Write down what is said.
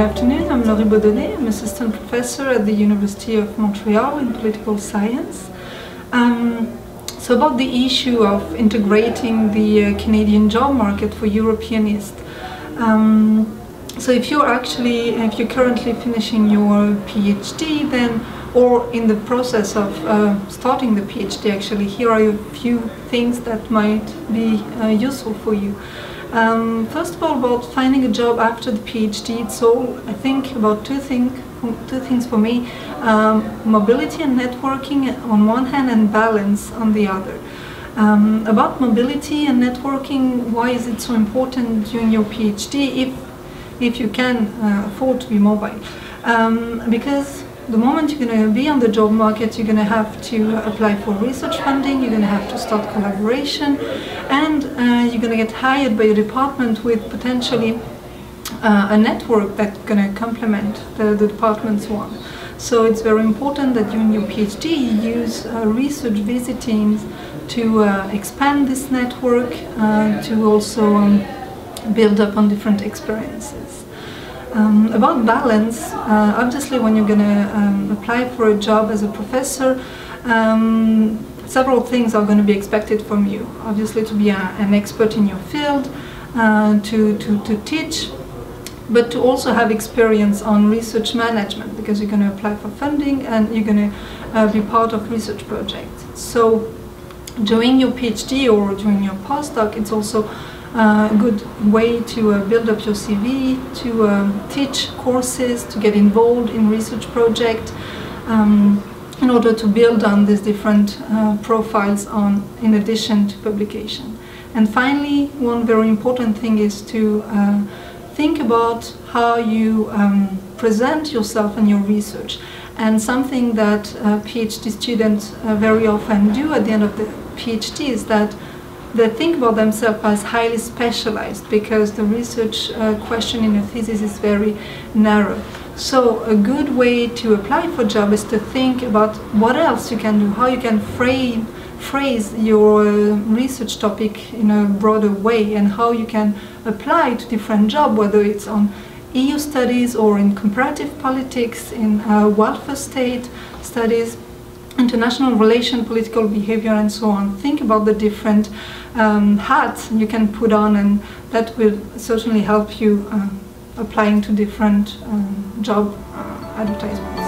afternoon. I'm Laurie Beaudonnet. I'm assistant professor at the University of Montreal in political science. Um, so about the issue of integrating the uh, Canadian job market for Europeanists. Um, so if you're actually, if you're currently finishing your PhD, then or in the process of uh, starting the PhD, actually, here are a few things that might be uh, useful for you. Um, first of all, about finding a job after the PhD, it's all, I think, about two, thing, two things for me. Um, mobility and networking on one hand and balance on the other. Um, about mobility and networking, why is it so important during your PhD if, if you can uh, afford to be mobile? Um, because the moment you're going to be on the job market, you're going to have to apply for research funding, you're going to have to start collaboration, and uh, you're going to get hired by a department with potentially uh, a network that's going to complement the, the, department's one. So it's very important that during your PhD you use uh, research visitings to uh, expand this network, uh, to also um, build up on different experiences. Um, about balance, uh, obviously when you're going to um, apply for a job as a professor, um, several things are going to be expected from you. Obviously to be a, an expert in your field, uh, to, to, to teach, but to also have experience on research management because you're going to apply for funding and you're going to uh, be part of research projects. So during your PhD or during your postdoc, it's also a good way to uh, build up your CV, to um, teach courses, to get involved in research projects, um, in order to build on these different uh, profiles on, in addition to publication. And finally, one very important thing is to uh, think about how you um, present yourself and your research. And something that uh, PhD students uh, very often do at the end of the PhD is that they think about themselves as highly specialized because the research uh, question in a thesis is very narrow. So a good way to apply for job is to think about what else you can do, how you can frame, phrase your research topic in a broader way and how you can apply to different jobs, whether it's on EU studies or in comparative politics, in uh, welfare state studies, international relation, political behavior, and so on. Think about the different um, hats you can put on, and that will certainly help you uh, applying to different um, job uh, advertisements.